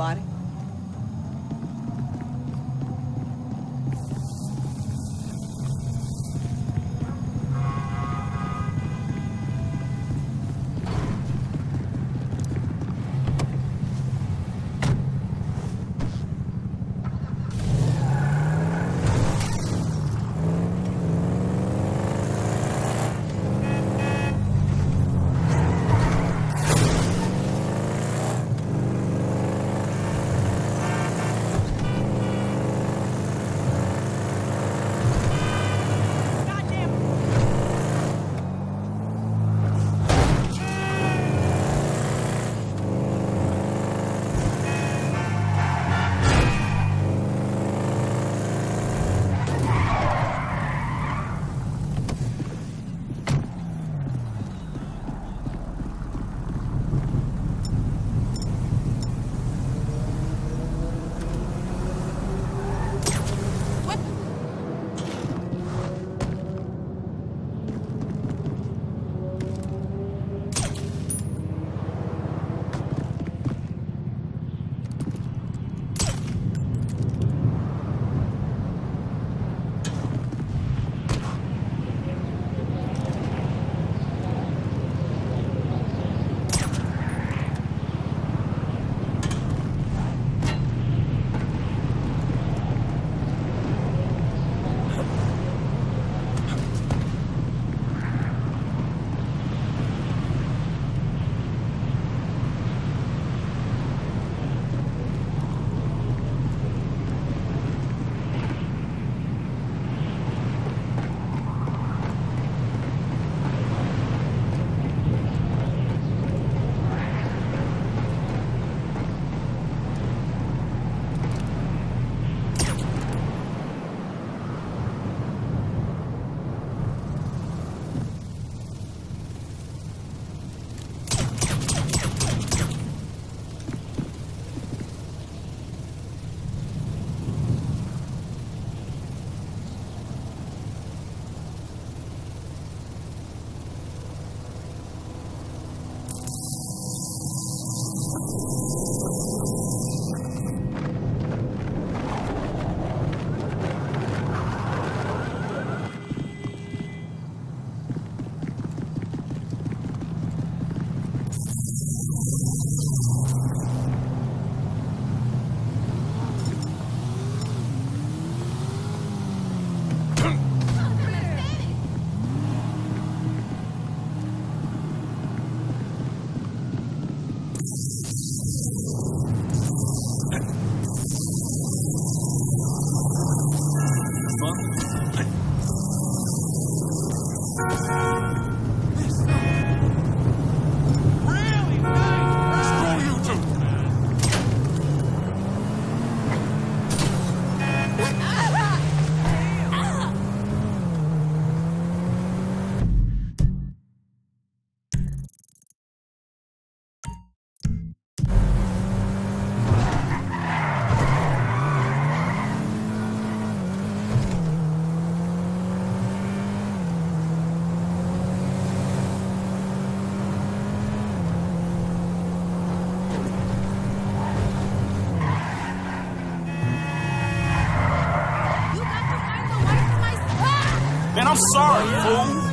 everybody. Man, I'm sorry, fool.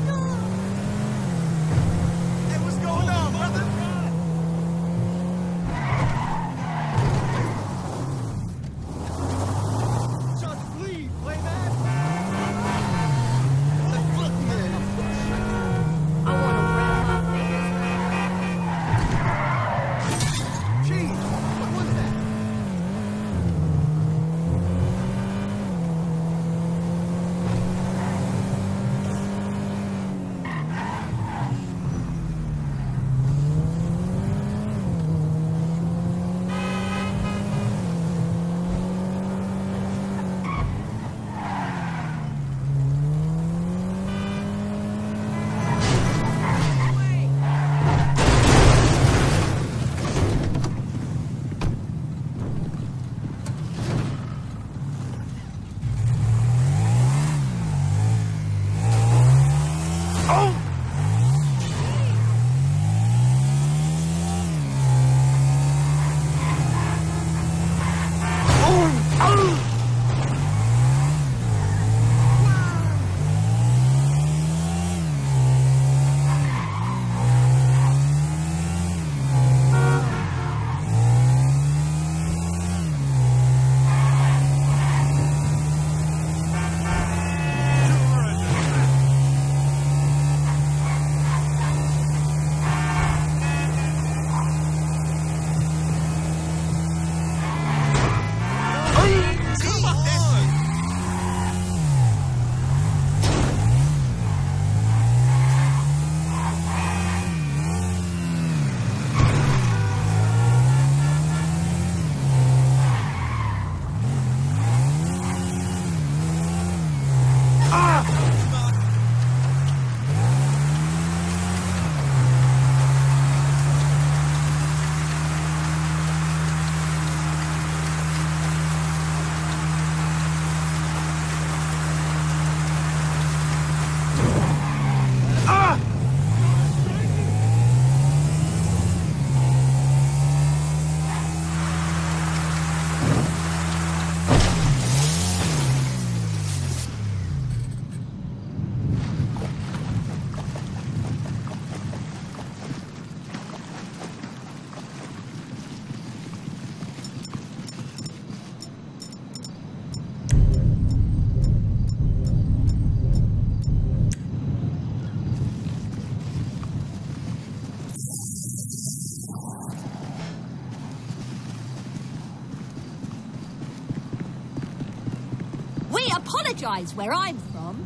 Apologise where I'm from.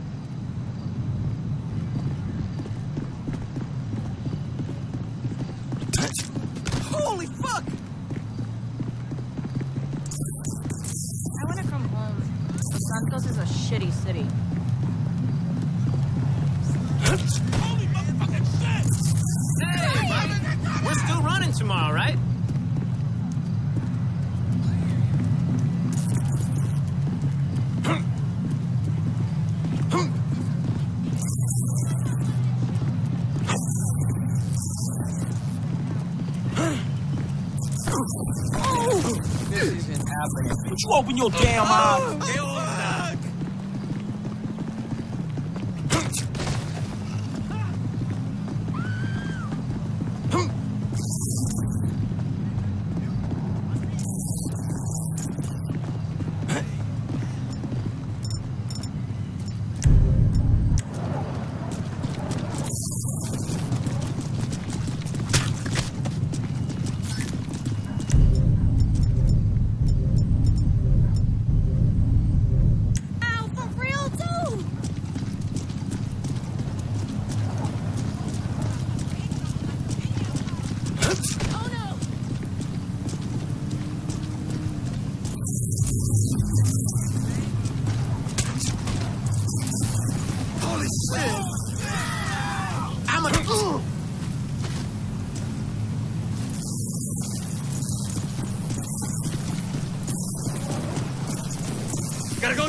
Holy fuck! I want to come home. Los Santos is a shitty city. Holy motherfucking shit! Hey, buddy. We're still running tomorrow, right? Happening. Would you open your damn?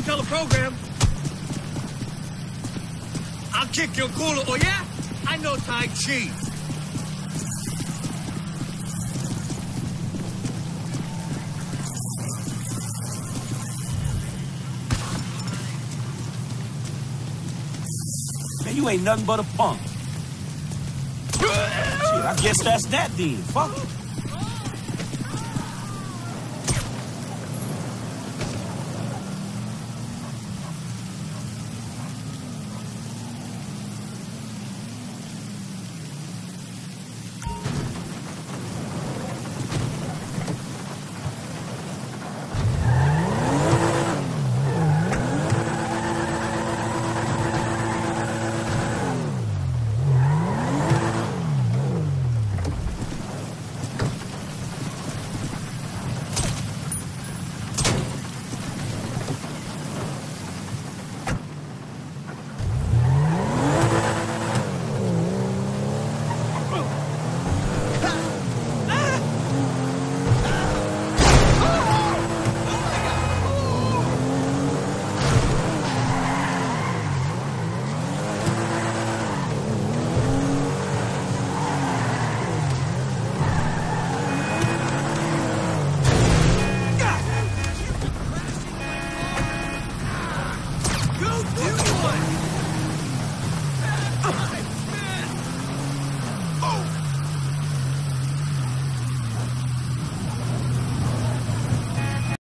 Go tell the program. I'll kick your cooler. Oh, yeah? I know Tai Chi. Man, you ain't nothing but a punk. Shit, I guess that's that then. Fuck it.